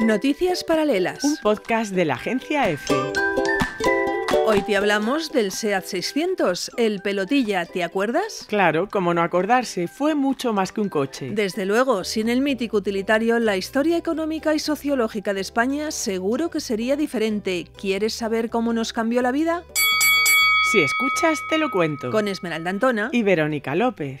Noticias Paralelas. Un podcast de la agencia EFE. Hoy te hablamos del SEAT 600, el pelotilla, ¿te acuerdas? Claro, como no acordarse, fue mucho más que un coche. Desde luego, sin el mítico utilitario, la historia económica y sociológica de España seguro que sería diferente. ¿Quieres saber cómo nos cambió la vida? Si escuchas, te lo cuento. Con Esmeralda Antona y Verónica López.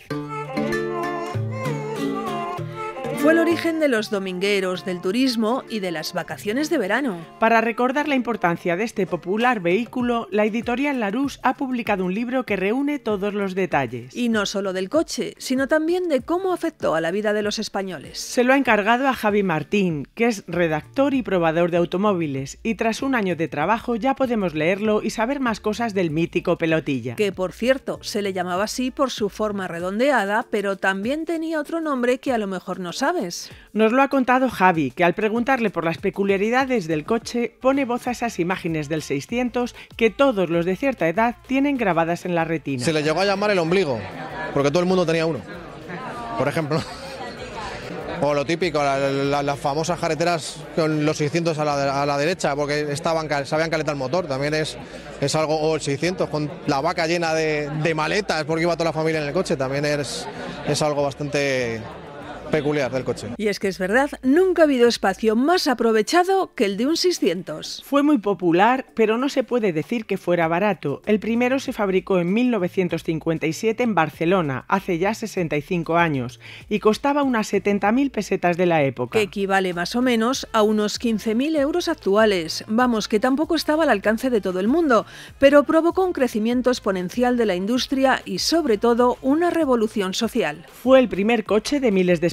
Fue el origen de los domingueros, del turismo y de las vacaciones de verano. Para recordar la importancia de este popular vehículo, la editorial Larousse ha publicado un libro que reúne todos los detalles. Y no solo del coche, sino también de cómo afectó a la vida de los españoles. Se lo ha encargado a Javi Martín, que es redactor y probador de automóviles, y tras un año de trabajo ya podemos leerlo y saber más cosas del mítico pelotilla. Que por cierto, se le llamaba así por su forma redondeada, pero también tenía otro nombre que a lo mejor no sabe nos lo ha contado Javi, que al preguntarle por las peculiaridades del coche pone voz a esas imágenes del 600 que todos los de cierta edad tienen grabadas en la retina. Se le llegó a llamar el ombligo, porque todo el mundo tenía uno, por ejemplo. O lo típico, las famosas carreteras con los 600 a la, derecha, porque estaban, sabían calentar el motor, también es, es algo, o el 600 con la vaca llena de, de maletas, porque iba toda la familia en el coche, también es, es algo bastante peculiar del coche. Y es que es verdad, nunca ha habido espacio más aprovechado que el de un 600. Fue muy popular, pero no se puede decir que fuera barato. El primero se fabricó en 1957 en Barcelona, hace ya 65 años, y costaba unas 70.000 pesetas de la época. Que equivale más o menos a unos 15.000 euros actuales. Vamos, que tampoco estaba al alcance de todo el mundo, pero provocó un crecimiento exponencial de la industria y sobre todo una revolución social. Fue el primer coche de miles de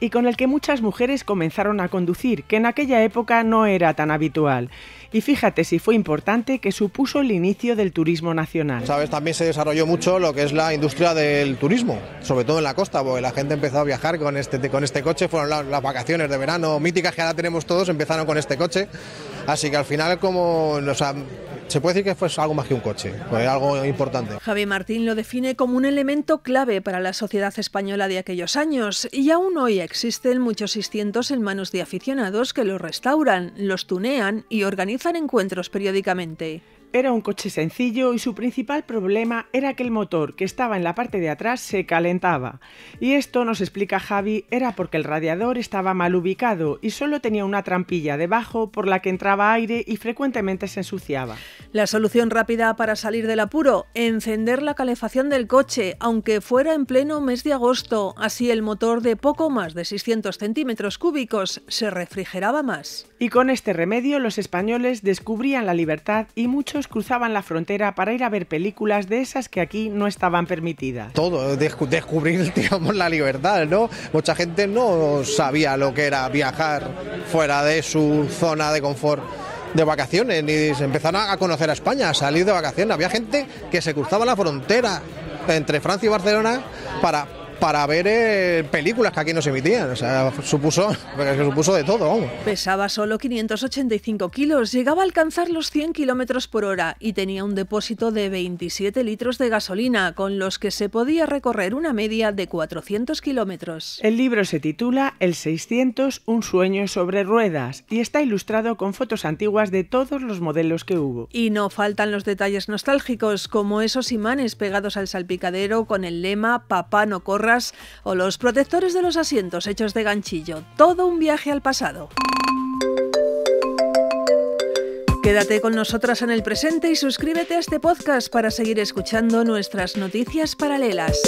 y con el que muchas mujeres comenzaron a conducir, que en aquella época no era tan habitual. Y fíjate si fue importante que supuso el inicio del turismo nacional. Sabes, también se desarrolló mucho lo que es la industria del turismo, sobre todo en la costa, porque la gente empezó a viajar con este, con este coche, fueron las, vacaciones de verano míticas que ahora tenemos todos, empezaron con este coche. Así que al final como, o se puede decir que fue algo más que un coche, fue algo importante. Javi Martín lo define como un elemento clave para la sociedad española de aquellos años y aún hoy existen muchos 600 en manos de aficionados que los restauran, los tunean y organizan encuentros periódicamente. Era un coche sencillo y su principal problema era que el motor que estaba en la parte de atrás se calentaba. Y esto, nos explica Javi, era porque el radiador estaba mal ubicado y solo tenía una trampilla debajo por la que entraba aire y frecuentemente se ensuciaba. La solución rápida para salir del apuro, encender la calefacción del coche, aunque fuera en pleno mes de agosto. Así el motor de poco más de 600 centímetros cúbicos se refrigeraba más. Y con este remedio los españoles descubrían la libertad y muchos cruzaban la frontera para ir a ver películas de esas que aquí no estaban permitidas. Todo, descubrir, digamos, la libertad, ¿no? Mucha gente no sabía lo que era viajar fuera de su zona de confort de vacaciones, ni se empezaron a conocer a España, a salir de vacaciones. Había gente que se cruzaba la frontera entre Francia y Barcelona para para ver eh, películas que aquí no se emitían. O sea, supuso, supuso de todo. Pesaba solo 585 kilos, llegaba a alcanzar los 100 kilómetros por hora y tenía un depósito de 27 litros de gasolina, con los que se podía recorrer una media de 400 kilómetros. El libro se titula El 600, un sueño sobre ruedas y está ilustrado con fotos antiguas de todos los modelos que hubo. Y no faltan los detalles nostálgicos, como esos imanes pegados al salpicadero con el lema Papá no corra o los protectores de los asientos hechos de ganchillo. Todo un viaje al pasado. Quédate con nosotras en el presente y suscríbete a este podcast para seguir escuchando nuestras noticias paralelas.